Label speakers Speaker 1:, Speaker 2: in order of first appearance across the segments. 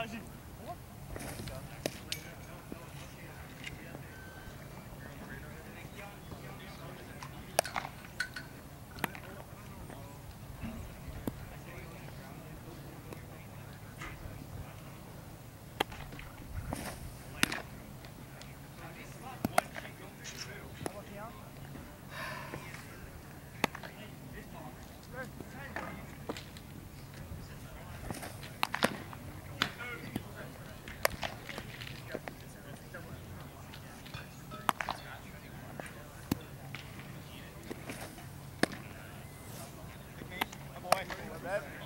Speaker 1: tragique. Seven.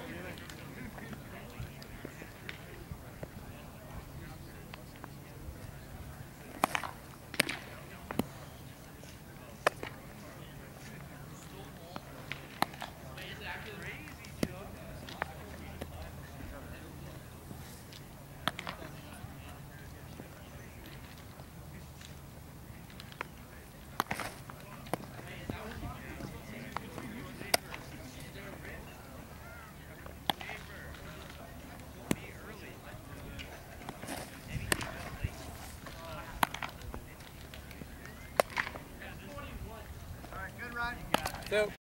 Speaker 2: So